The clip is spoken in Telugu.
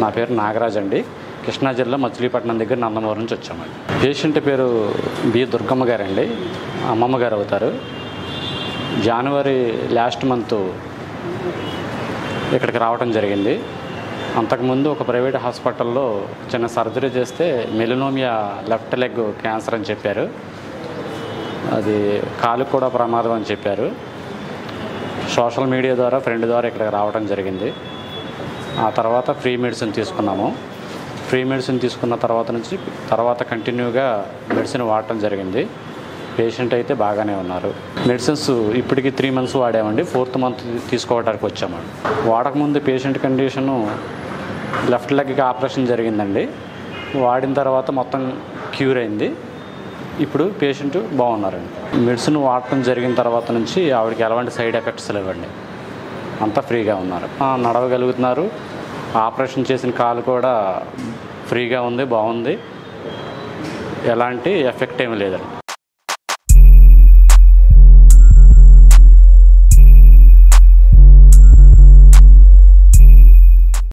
నా పేరు నాగరాజ్ అండి. కృష్ణా జిల్లా మచిలీపట్నం దగ్గర నందమూరు నుంచి వచ్చామండి. పేషెంట్ పేరు బి దుర్గమ్మ గారండి. అమ్మమ్మ గారు అవుతారు. జనవరి లాస్ట్ మంత్ ఇక్కడికి రావడం జరిగింది. అంతకుముందు ఒక ప్రైవేట్ హాస్పిటల్లో చిన్న సర్జరీ చేస్తే మెలినోమియా లెఫ్ట్ లెగ్ క్యాన్సర్ అని చెప్పారు. అది కాలు కూడా ప్రమాదం అని చెప్పారు. సోషల్ మీడియా ద్వారా ఫ్రెండ్ ద్వారా ఇక్కడికి రావడం జరిగింది. ఆ తర్వాత ఫ్రీ మెడిసిన్ తీసుకున్నాము. ఫ్రీ మెడిసిన్ తీసుకున్న తర్వాత నుంచి తర్వాత కంటిన్యూగా మెడిసిన్ వాడటం జరిగింది. పేషెంట్ అయితే బాగానే ఉన్నారు. మెడిసిన్స్ ఇప్పటికి త్రీ మంత్స్ వాడామండి. ఫోర్త్ మంత్ తీసుకోవడానికి వచ్చామండి వాడకముందు పేషెంట్ కండిషను లెఫ్ట్ లెగ్కి ఆపరేషన్ జరిగిందండి. వాడిన తర్వాత మొత్తం క్యూర్ అయింది. ఇప్పుడు పేషెంట్ బాగున్నారండి. మెడిసిన్ వాడటం జరిగిన తర్వాత నుంచి ఆవిడకి ఎలాంటి సైడ్ ఎఫెక్ట్స్ లేవండి. అంతా ఫ్రీగా ఉన్నారు. నడవగలుగుతున్నారు. ఆపరేషన్ చేసిన కాలు కూడా ఫ్రీగా ఉంది బాగుంది. ఎలాంటి ఎఫెక్ట్ ఏమీ లేదండి.